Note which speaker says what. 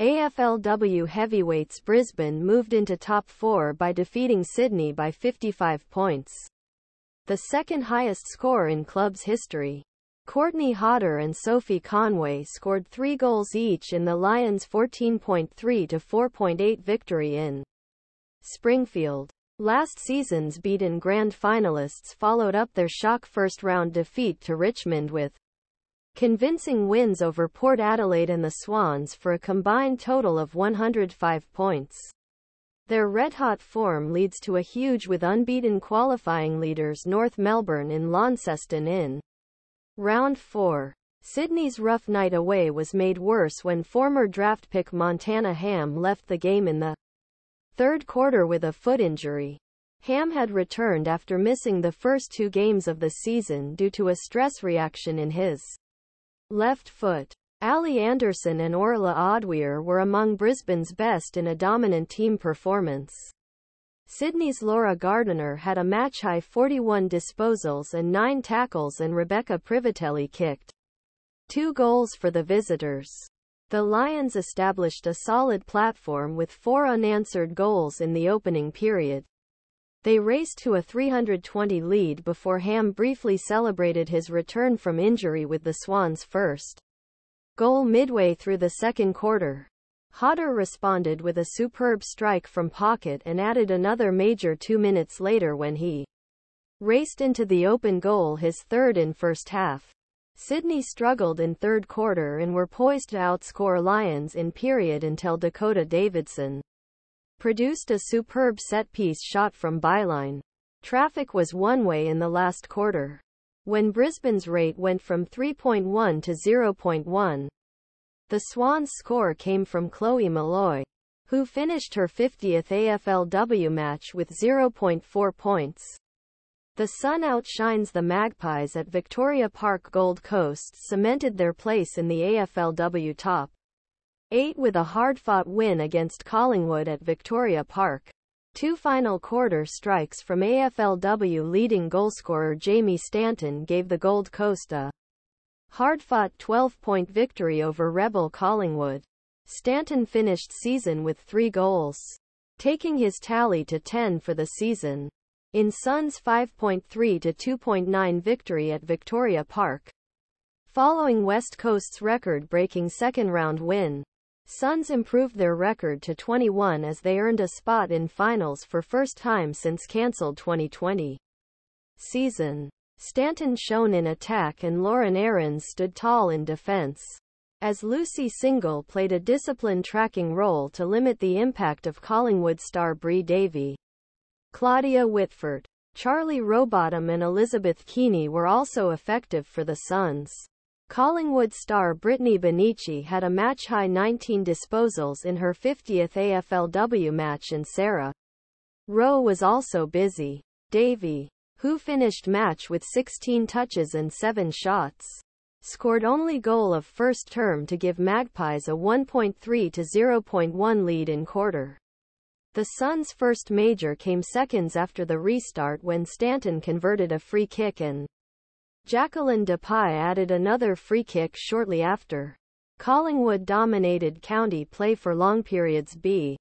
Speaker 1: AFLW heavyweights Brisbane moved into top four by defeating Sydney by 55 points. The second highest score in club's history. Courtney Hodder and Sophie Conway scored three goals each in the Lions' 14.3 to 4.8 victory in Springfield. Last season's beaten grand finalists followed up their shock first-round defeat to Richmond with convincing wins over Port Adelaide and the Swans for a combined total of 105 points. Their red-hot form leads to a huge with unbeaten qualifying leaders North Melbourne in Launceston in Round 4. Sydney's rough night away was made worse when former draft pick Montana Ham left the game in the third quarter with a foot injury. Ham had returned after missing the first two games of the season due to a stress reaction in his left foot. Ally Anderson and Orla O'Dwyer were among Brisbane's best in a dominant team performance. Sydney's Laura Gardiner had a match-high 41 disposals and 9 tackles and Rebecca Privitelli kicked two goals for the visitors. The Lions established a solid platform with four unanswered goals in the opening period. They raced to a 320 lead before Ham briefly celebrated his return from injury with the Swans' first goal midway through the second quarter. Hodder responded with a superb strike from pocket and added another major two minutes later when he raced into the open goal his third in first half. Sydney struggled in third quarter and were poised to outscore Lions in period until Dakota Davidson produced a superb set-piece shot from byline. Traffic was one way in the last quarter. When Brisbane's rate went from 3.1 to 0.1, the Swans' score came from Chloe Molloy, who finished her 50th AFLW match with 0.4 points. The sun outshines the Magpies at Victoria Park Gold Coast cemented their place in the AFLW top 8 with a hard-fought win against Collingwood at Victoria Park. Two final quarter strikes from AFLW leading goalscorer Jamie Stanton gave the Gold Coast a hard-fought 12-point victory over Rebel Collingwood. Stanton finished season with three goals, taking his tally to 10 for the season. In Suns' 5.3 to 2.9 victory at Victoria Park, following West Coast's record-breaking second-round win, Suns improved their record to 21 as they earned a spot in finals for first time since cancelled 2020 season. Stanton shone in attack and Lauren Ahrens stood tall in defense. As Lucy Single played a disciplined tracking role to limit the impact of Collingwood star Bree Davey. Claudia Whitford, Charlie Rowbottom and Elizabeth Keaney were also effective for the Suns. Collingwood star Brittany Bonnici had a match-high 19 disposals in her 50th AFLW match and Sarah Rowe was also busy. Davey, who finished match with 16 touches and 7 shots, scored only goal of first term to give Magpies a 1.3 to 0.1 lead in quarter. The Suns' first major came seconds after the restart when Stanton converted a free kick and Jacqueline Dupuy added another free kick shortly after. Collingwood dominated county play for long periods B.